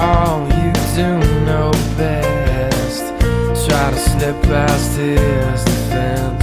all you do know best. Try to slip past his defense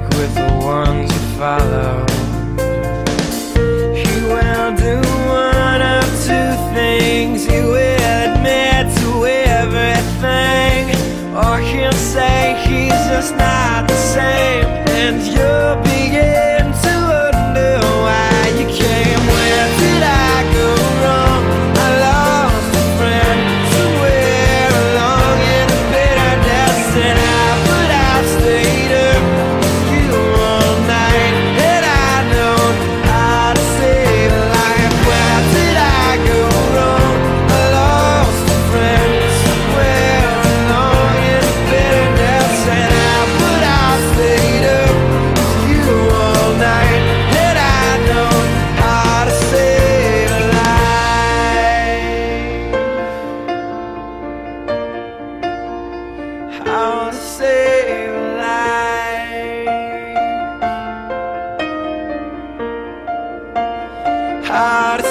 break with the ones you follow. You will do one of two things. You will admit to everything, or he'll say he's just not the same. And you Arrazo